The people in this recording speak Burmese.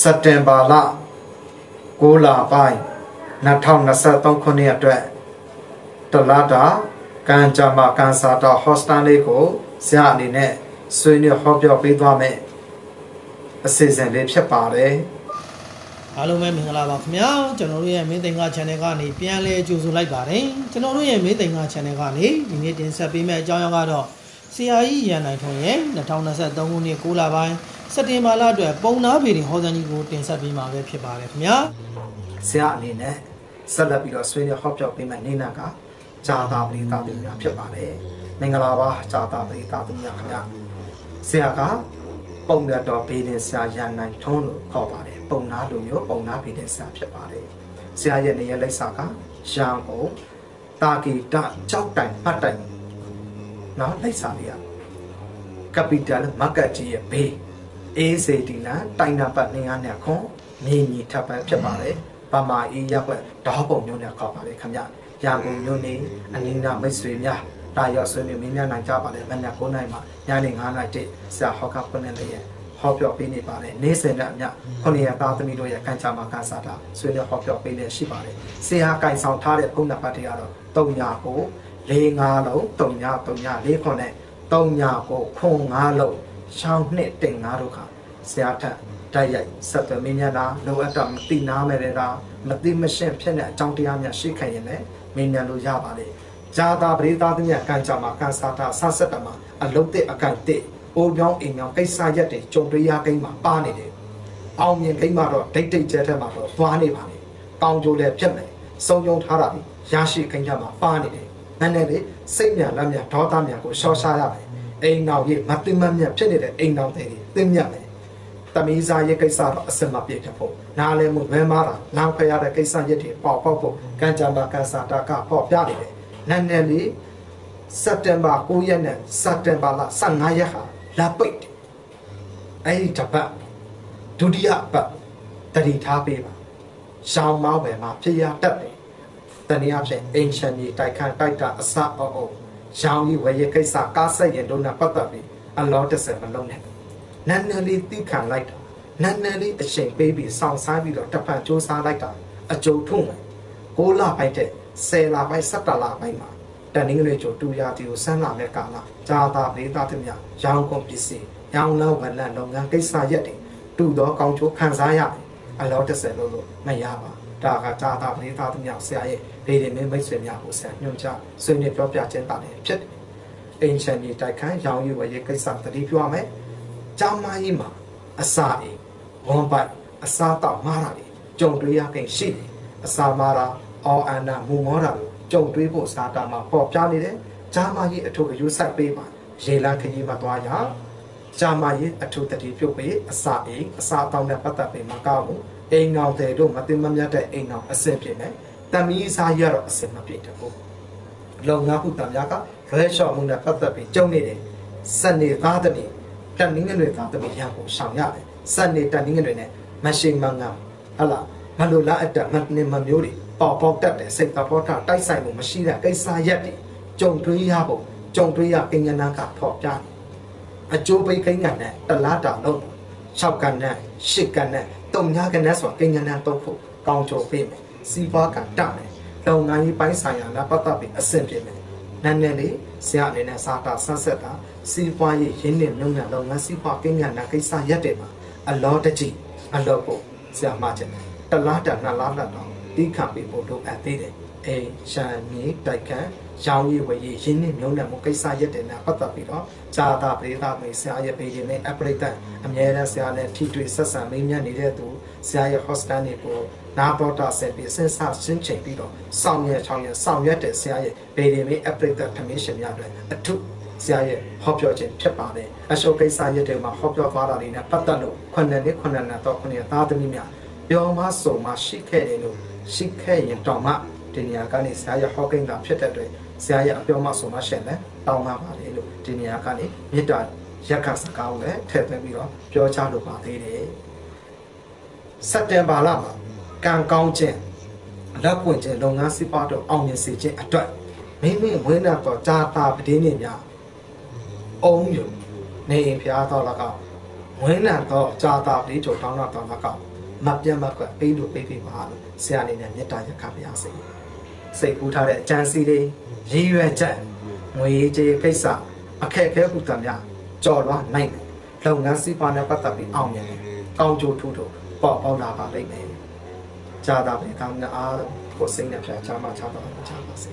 စက်တင်ဘာလ6လပိုင်း2023ခုနှစ်အတွက်တလတာကန်ကြမှာကန်စာတာဟော့စတန်လေးကိုဆရာအနေနဲ့ဆွေးနွေးဟောပြောပေးသွားမယ်အစီအစဉ်လေးဖြစ်ပါတယ်အားလုံးပဲမင်္ဂလာပါခင်ဗျာကျွန်တော်တို့ရဲ့မင်းသိင်္ဂ channel ကနေပြန်လဲကြိုဆိုလိုက်ပါတယ်ကျွန်တော်တို့ရဲ့မင်းသိင်္ဂ channel ကနေဒီနေ့တင်ဆက်ပေးမယ့်အကြောင်းအရာကတော့ ဆရာကြီးရန်နိုင်ထွန်းရဲ့2023ခုနှစ်6လပိုင်းစက်တင်ဘာလအတွက်ပုံနာဗီဒီဟောစံကြီးကိုတင်ဆက်ပေးမှာပဲဖြစ်ပါတယ်ခင်ဗျာဆရာအနေနဲ့ဆက်လက်ပြီးတော့ဆွေးနွေးဟောပြောပေးမယ့်နေ့နာကဇာတာပရိသတ်တွေများဖြစ်ပါတယ်မင်္ဂလာပါဇာတာပရိသတ်တွေများခင်ဗျာဆရာကပုံရတော်ဘေးရင်ဆရာရန်နိုင်ထွန်းလို့ခေါ်ပါတယ်ပုံနာလူမျိုးပုံနာဘေးရင်ဆရာဖြစ်ပါတယ်ဆရာရဲ့နေရာလိပ်စာကရန်ကုန်တာဂီတကြောက်တိုင်မှတ်တိုင် နော်လိပ်စာလေးက capital market ကြီးရဲ့ဘေးအေးစေတီနာတိုင်နာပတ်နေရနဲ့ခွန်မြေညီထပ်ပန်းဖြစ်ပါတယ်ပမာအေးရပ်ွက်ဒေါပုံမျိုးနဲ့ခေါ်ပါတယ်ခင်ဗျရန်ကုန်မျိုးနေအနည်းနာမိတ်ဆွေများတာရောက်ဆွေးနွေးမင်းများနိုင်ကြပါတယ်မနက်9:00နာရီမှာညနေ9:00နာရီတိဆရာဟောက်ကဖွင့်နေရဲ့ဟောပြောပေးနေပါတယ်နေ့စဉ်နဲ့အမျှခုနှစ်ရက်သားသမီးတို့ရဲ့ကန်ချာမှာကန်စာတာဆွေးနွေးဟောပြောပေးနေရှိပါတယ်ဆရာကင်ဆောင်ထားတဲ့ဖုန်းနံပါတ်တွေကတော့300ကို 45လုံး300 300 4နဲ့300ကိုခွန်5လုံးရှောင်းနှစ်တင်5တို့ခါဆရာထက်တိုက်ရိုက်ဆက်သွယ်မင်းများလားလိုအပ်တာမသိနာမယ်တဲ့လားမသိမရှင်းဖြစ်တဲ့အကြောင်းတရားများရှိခိုင်ရင်လည်းမင်းများလို့ရပါလေဇာတာပရိသတ်များကန်ကြမှာကန်စာတာဆဆက်တမှာအလုတ်တဲ့အကန့်တဲ့အိုးပြောင်းအိမ်ပြောင်းကိစ္စရက်တွေကြုံတွေ့ရကိန်းမှာပါနေတယ်အောင်မြင်ကိန်းမှာတော့ဒိတ်ဒိတ်ကျဲထဲမှာတော့သွားနေပါလေကောင်းကျိုးလည်းဖြစ်မယ်စုံယုံထားတာပြီးရရှိကိန်းကြမှာပါနေတယ် နည်းနည်းလေးစိတ်မြန်လက်မြန်ဒေါသမြန်ကိုရှော့ရှားရမယ်အိမ်တော်ကြီးမသိမမြတ်ဖြစ်နေတဲ့အိမ်တော်တွေသိမြတ်မယ်တမီးစားရဲ့ကိစ္စတော့အစမပြေတဲ့ဖို့နားလည်မှုဝဲမားတာလောင်ဖရတဲ့ကိစ္စရက်တွေပေါပေါဖို့ကံကြမ္မာကန်စာတာကပေါ့ပြနေတယ်နည်းနည်းလေးစက်တင်ဘာ9ရက်နဲ့စက်တင်ဘာလ15ရက်ဟာလာပိတ်တယ်အဲ့ဒီတစ်ပတ်ဒုတိယပတ်တတိထားပေးပါရှောင်းမောင်းပဲမှာဖြစ်ရတတ်တယ် တနည်းအားဖြင့်အင်ရှင်ကြီးတိုက်ခန်းတိုက်တာအစအအုပ်ရောင်းကြီးဝယ်ရကိစ္စကားဆက်ရင်တို့နဲ့ပတ်သက်ပြီးအလောတစ်စက်မလုံးနဲ့နန်းနန်းလေးတိခံလိုက်တာနန်းနန်းလေးအချိန်ပေးပြီးစောင့်ဆိုင်းပြီးတော့တစ်ဖန်စူးစမ်းလိုက်တာအကျုံထုံးမယ်6လပိုင်းတဲ့10လပိုင်း17လပိုင်းမှာတန်နင်းရွေချိုတူရာတီကိုဆန်းလာမဲ့ကာလဂျာတာဒေတာတည်းများရောင်းကုန်ပစ္စည်းရောင်းလောက်ဝန်လန့်လုပ်ငန်းကိစ္စရက်တွေတူတော့ကောင်းချိုးခံစားရတယ်အလောတစ်စက်လို့လို့မရပါဒါကဂျာတာဒေတာတည်းများဆရာရဲ့ ဒေဒီမင်းမိတ်ဆွေများကိုဆရာညွှန်ကြားဆွေးနွေးပြောပြခြင်းတာလည်းဖြစ်တယ်အင်ချန်ကြီးတိုက်ခန်းရောင်းရွေဝယ်ကိစ္စတတိပြောရမယ်ဂျာမာကြီးမှာအစာအိမ်ဝန်ပိုက်အစာတော့မားတာတွေကြုံတွေ့ရခင်ရှိတယ်အစာမားတာအော်အန်နာမူမောတာလို့ကြုံတွေးဖို့စာတာမှာပေါ်ပြနေတယ်ဂျာမာကြီးအထုပ်အယူဆက်ပေးပါရေလန်းခကြီးမှာသွားရဂျာမာကြီးအထုပ်တတိပြုတ်ပေးအစာအိမ်အစာတောင်းတဲ့ပတ်သက်ပေးမှာကောက်ဘူးအိမ်အောင်တဲ့တို့မတင်မမြတ်တဲ့အိမ်အောင်အဆင်ပြေတယ် တမီးစားရတော့အဆင်မပြေတဘူးလုံငါခုတံများကရဲလျှော့မှုနဲ့ပတ်သက်ပြီးကြုံနေတယ်စနေသားတည်းတန်နင်းငယ်တွေသားတည်းရဖို့ဆောင်ရတယ်စနေတန်နင်းငယ်တွေနဲ့မရှိမငါဟလာမလိုလားအတမနေမမျိုးတွေပေါပေါတက်တယ်စိတ်တော်ထတိုက်ဆိုင်မှုမရှိတဲ့ကိစ္စရက်တွေကြုံတွေးရဖို့ကြုံတွေးရကိညာနာကဖော်ပြတယ်အကျိုးပိတ်ကိညာနဲ့တလားတာလုံး6ကန်နဲ့8ကန်နဲ့တုံညာကန်နဲ့ဆိုကိညာနာတော့ဖို့ကောင်းကြိုပေးမယ် စီးပွားကတမယ်လုပ်ငန်းရေးပိုင်းဆိုင်ရာနဲ့ပတ်သက်ပြီးအဆင်ပြေမယ်နန်းနယ်လေးဆရာအနေနဲ့စာတာဆက်ဆက်တာစီးပွားရေးရင်းနှီးမြှုပ်နှံလုပ်ငန်းစီးပွားကိညာနာကိစ္စရက်တွေမှာအလောတကြီးအလောဖို့ဆရာမချက်တလားတာနှစ်လားလက်တော့ တီးခံပေးဖို့လိုအပ်သေးတယ်အိမ်ရှန်မြေတိုက်ကန်ရောင်းရည်ဝယ်ရည်ရင်းနှီးမြှုပ်နှံမှုကိစ္စရက်တွေနဲ့ပတ်သက်ပြီးတော့ဇာတာပရိသတ်တွေဆရာရဲ့ပေရင်နဲ့အပရိသတ်အမြဲတမ်းဆရာနဲ့ထိတွေ့ဆက်ဆံမေးမြန်းနေတဲ့သူဆရာရဲ့ hostel တွေကိုနာတော်တာဆက်ပြီးစဉ်းစားရှင်းချိန်ပြီးတော့ဆောင်ရွက်ချောင်းရဆောင်ရွက်တဲ့ဆရာရဲ့ပေရင်နဲ့အပရိသတ်ထမင်းရှင်များအတွက်အထုဆရာရဲ့ဟောပြောခြင်းဖြစ်ပါတယ်အရှုပ်ကိစ္စရက်တွေမှာဟောပြောသွားတာတွေနဲ့ပတ်သက်လို့ခုနှစ်နှစ်ခုနှစ်နှစ်တော့ခုနှစ်သားသမီးများ ပြောမဆုံမရှိခဲ့တယ်လို့ရှိခဲ့ရင်တောင်မှဒီနေရာကနေဆရာရဲ့ဟောကိန်းကဖြစ်တဲ့အတွက်ဆရာရဲ့အပြောမဆုံမရှင်လဲတောင်းပါပါလေလို့ဒီနေရာကနေမေတ္တာရက်ခစကားကိုလည်းထည့်သွင်းပြီးတော့ပြောချလိုပါသေးတယ်စက်တင်ဘာလမှာကံကောင်းခြင်းလက်ပွင့်ခြင်းလုပ်ငန်းစီးပွားတို့အောင်မြင်စေခြင်းအတွက်မိမိဝိညာဉ်တော်ကြာတာပတင်းနေများအုံးယူနေရင်ဖျားတော်လကောက်ဝင်းနံတော့ကြာတာပလေးကြောတောင်းတော့တောင်းတော့ကောက် မပြတ်မကွက်ပေးလို့ပေးပေးပါလို့ဆရာအနေနဲ့မေတ္တာရက်ခပါရစေစိတ်ကူးထားတဲ့အကြံစီတွေရည်ရွယ်ချက်ငွေကြေးကိစ္စအခက်အခဲခုတည်းများကြော်လွှားနိုင်တယ်လုပ်ငန်းစီးပွားနဲ့ပတ်သက်ပြီးအောင်မြင်တယ်ကောင်းကျိုးထူးထူးပေါ်ပေါက်လာပါလိမ့်မယ်ကြာတာပလေးတောင်းတဲ့အားကိုစိတ်နဲ့ဖြာချမ်းမချတော့ချမ်းပါစေ